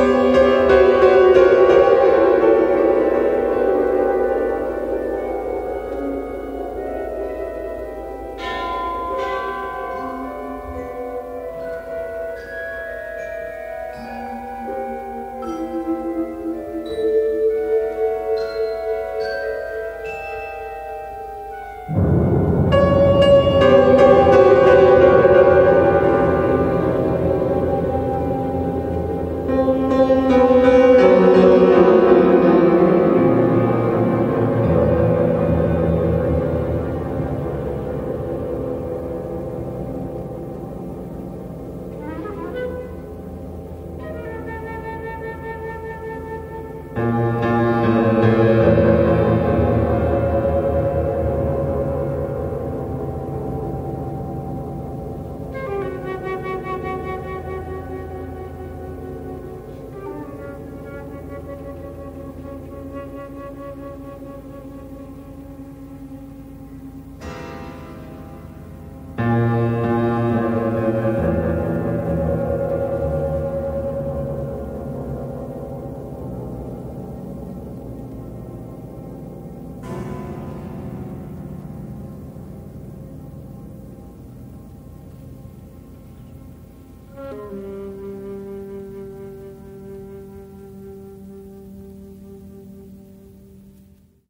Música Mm-hmm.